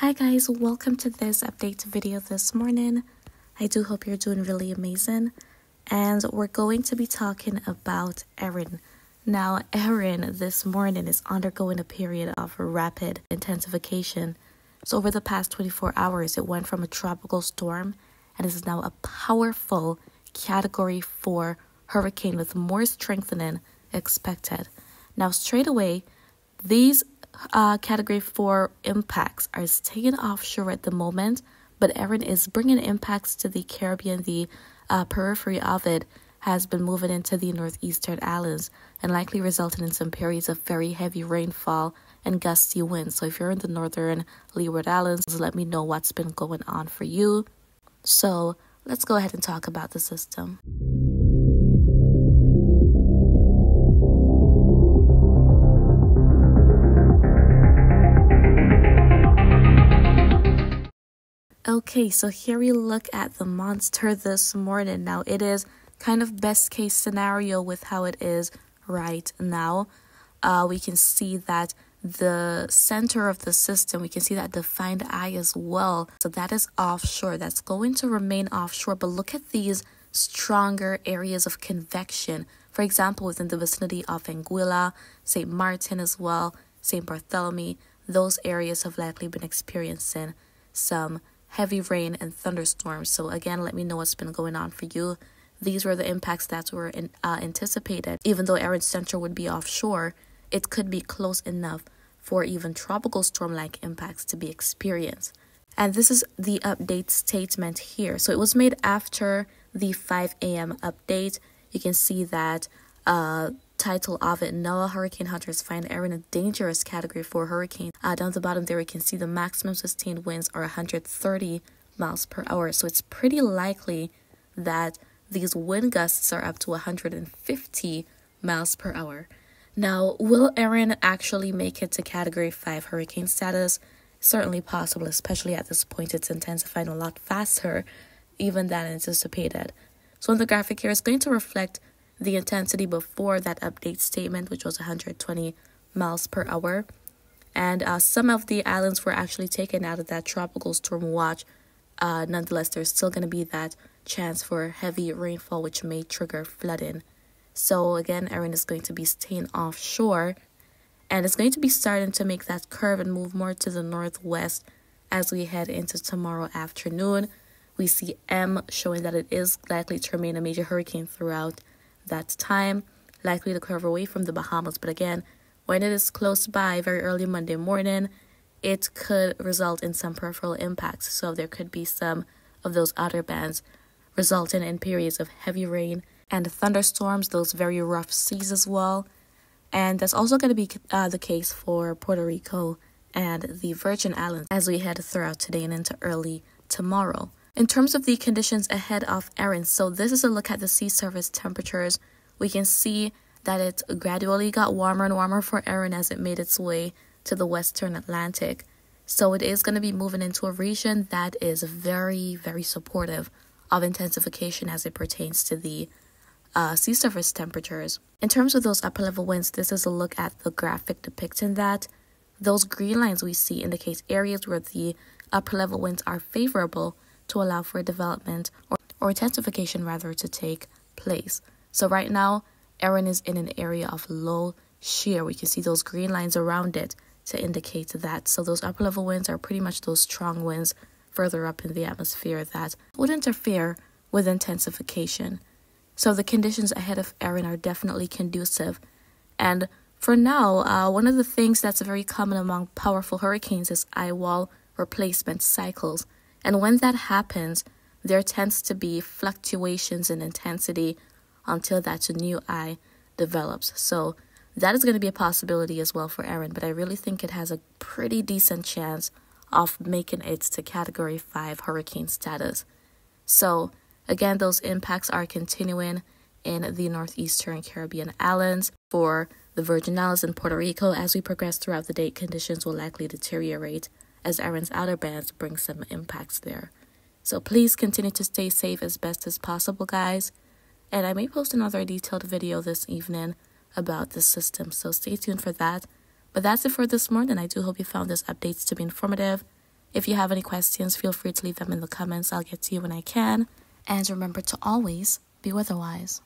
Hi guys, welcome to this update video this morning. I do hope you're doing really amazing. And we're going to be talking about Erin. Now, Erin this morning is undergoing a period of rapid intensification. So, over the past 24 hours, it went from a tropical storm and is now a powerful Category 4 hurricane with more strengthening expected. Now, straight away, these uh, Category 4 impacts are staying offshore at the moment, but Erin is bringing impacts to the Caribbean. The uh, periphery of it has been moving into the northeastern islands and likely resulting in some periods of very heavy rainfall and gusty winds. So, if you're in the northern Leeward Islands, let me know what's been going on for you. So, let's go ahead and talk about the system. Okay, so here we look at the monster this morning. Now, it is kind of best case scenario with how it is right now. Uh, we can see that the center of the system, we can see that defined eye as well. So that is offshore. That's going to remain offshore. But look at these stronger areas of convection. For example, within the vicinity of Anguilla, St. Martin as well, St. Bartholomew, those areas have likely been experiencing some heavy rain and thunderstorms. So, again, let me know what's been going on for you. These were the impacts that were in, uh, anticipated. Even though Erin's center would be offshore, it could be close enough for even tropical storm like impacts to be experienced. And this is the update statement here. So it was made after the 5 a.m. update. You can see that uh, title of it NOAA Hurricane Hunters find Erin a dangerous Category 4 hurricane. Uh, down the bottom there, we can see the maximum sustained winds are 130 miles per hour. So it's pretty likely that these wind gusts are up to 150 miles per hour. Now, will Erin actually make it to Category 5 hurricane status? Certainly possible, especially at this point, it's intensifying a lot faster even than anticipated. So, in the graphic here, it's going to reflect the intensity before that update statement, which was 120 miles per hour. And uh, some of the islands were actually taken out of that tropical storm watch. Uh, nonetheless, there's still going to be that chance for heavy rainfall, which may trigger flooding. So, again, Erin is going to be staying offshore and it's going to be starting to make that curve and move more to the northwest as we head into tomorrow afternoon. We see M showing that it is likely to remain a major hurricane throughout that time, likely to curve away from the Bahamas. But again, when it is close by very early Monday morning, it could result in some peripheral impacts. So there could be some of those outer bands resulting in periods of heavy rain and thunderstorms, those very rough seas as well. And that's also going to be uh, the case for Puerto Rico and the Virgin Islands as we head throughout today and into early tomorrow. In terms of the conditions ahead of Erin, so this is a look at the sea surface temperatures. We can see that it gradually got warmer and warmer for Erin as it made its way to the western Atlantic. So it is going to be moving into a region that is very, very supportive of intensification as it pertains to the uh, sea surface temperatures. In terms of those upper level winds, this is a look at the graphic depicting that. Those green lines we see indicate areas where the upper level winds are favorable to allow for development or, or intensification rather to take place. So right now, Erin is in an area of low shear. We can see those green lines around it to indicate that. So those upper level winds are pretty much those strong winds further up in the atmosphere that would interfere with intensification. So the conditions ahead of Erin are definitely conducive. And for now, uh, one of the things that's very common among powerful hurricanes is eye wall replacement cycles. And when that happens, there tends to be fluctuations in intensity until that new eye develops. So that is going to be a possibility as well for Erin, but I really think it has a pretty decent chance of making it to category 5 hurricane status. So, again, those impacts are continuing in the northeastern Caribbean islands. For the Virgin Islands and Puerto Rico, as we progress throughout the day, conditions will likely deteriorate as Erin's outer bands bring some impacts there. So please continue to stay safe as best as possible, guys. And I may post another detailed video this evening about the system, so stay tuned for that. But that's it for this morning. I do hope you found this updates to be informative. If you have any questions, feel free to leave them in the comments. I'll get to you when I can. And remember to always be weatherwise.